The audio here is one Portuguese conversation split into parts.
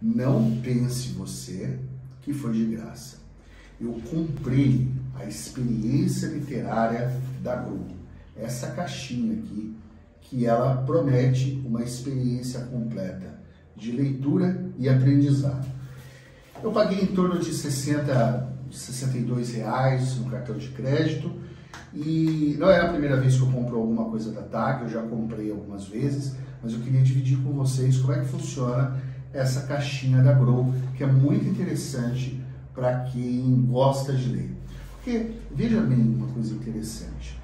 Não pense você que foi de graça. Eu comprei a experiência literária da Grupo. Essa caixinha aqui, que ela promete uma experiência completa de leitura e aprendizado. Eu paguei em torno de 60, 62 reais no cartão de crédito e não é a primeira vez que eu compro alguma coisa da TAG, eu já comprei algumas vezes, mas eu queria dividir com vocês como é que funciona essa caixinha da Grow, que é muito interessante para quem gosta de ler. Porque, veja bem uma coisa interessante,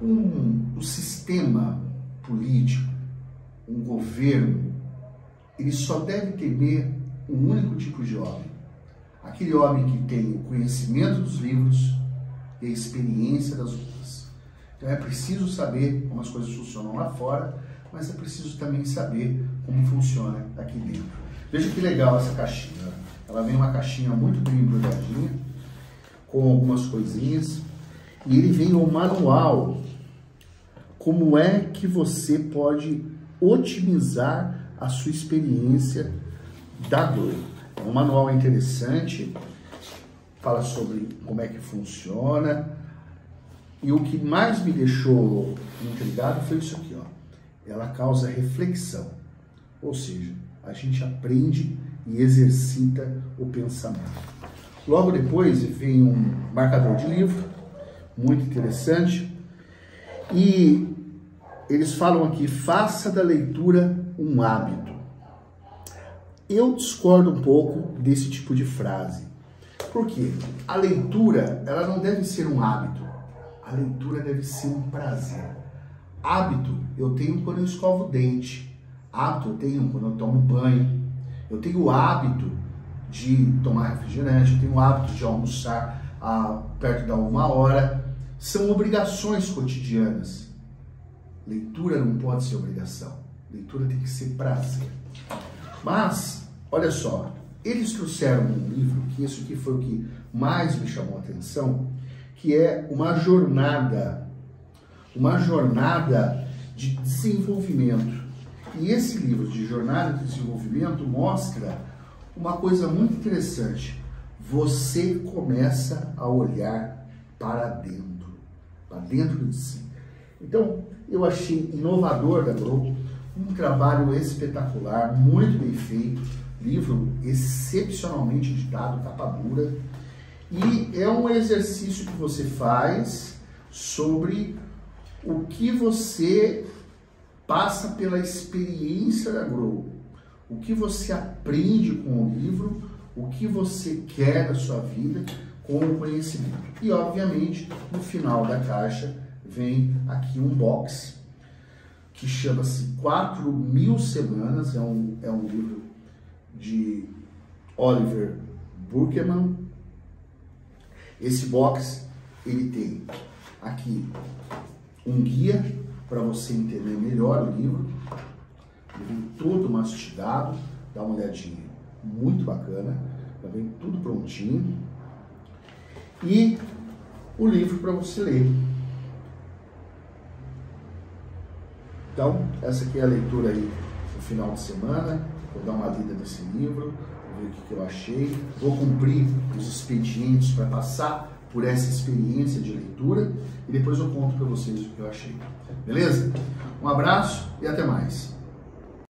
um, o sistema político, um governo, ele só deve temer um único tipo de homem. Aquele homem que tem o conhecimento dos livros e a experiência das outras. Então é preciso saber como as coisas funcionam lá fora, mas é preciso também saber como funciona aqui dentro. Veja que legal essa caixinha. Ela vem uma caixinha muito bem embrulhadinha, com algumas coisinhas, e ele vem o manual como é que você pode otimizar a sua experiência da dor. É um manual interessante, fala sobre como é que funciona. E o que mais me deixou intrigado foi isso aqui, ó. Ela causa reflexão. Ou seja, a gente aprende e exercita o pensamento. Logo depois vem um marcador de livro, muito interessante. E eles falam aqui: faça da leitura um hábito. Eu discordo um pouco desse tipo de frase. Por quê? A leitura, ela não deve ser um hábito. A leitura deve ser um prazer. Hábito eu tenho quando eu escovo o dente. Hábito eu tenho quando eu tomo banho. Eu tenho o hábito de tomar refrigerante, eu tenho o hábito de almoçar a, perto da uma hora. São obrigações cotidianas. Leitura não pode ser obrigação. Leitura tem que ser prazer. Mas, olha só, eles trouxeram um livro, que isso aqui foi o que mais me chamou a atenção, que é uma jornada, uma jornada de desenvolvimento. E esse livro de jornada de desenvolvimento mostra uma coisa muito interessante. Você começa a olhar para dentro, para dentro de si. Então, eu achei inovador da Globo, um trabalho espetacular, muito bem feito, livro excepcionalmente editado, capa dura, e é um exercício que você faz sobre o que você passa pela experiência da Grow, o que você aprende com o livro, o que você quer da sua vida com o conhecimento. E, obviamente, no final da caixa vem aqui um box que chama-se 4 mil semanas, é um, é um livro de Oliver Burkeman. Esse box ele tem aqui um guia para você entender melhor o livro. Vem todo mastigado, dá uma olhadinha, muito bacana. Já vem tudo prontinho. E o livro para você ler. Então, essa aqui é a leitura aí no final de semana. Vou dar uma lida nesse livro, ver o que, que eu achei. Vou cumprir os expedientes para passar por essa experiência de leitura e depois eu conto para vocês o que eu achei. Beleza? Um abraço e até mais.